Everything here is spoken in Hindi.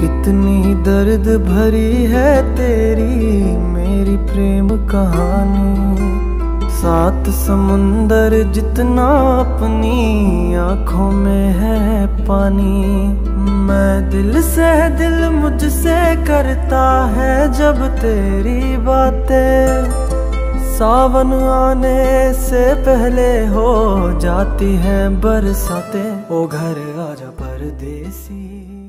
कितनी दर्द भरी है तेरी मेरी प्रेम कहानी। सात समुंदर जितना अपनी आँखों में है पानी। मैं दिल से दिल मुझसे करता है जब तेरी बातें। सावन आने से पहले हो जाती है बरसातें। ओ घर आजा परदेसी।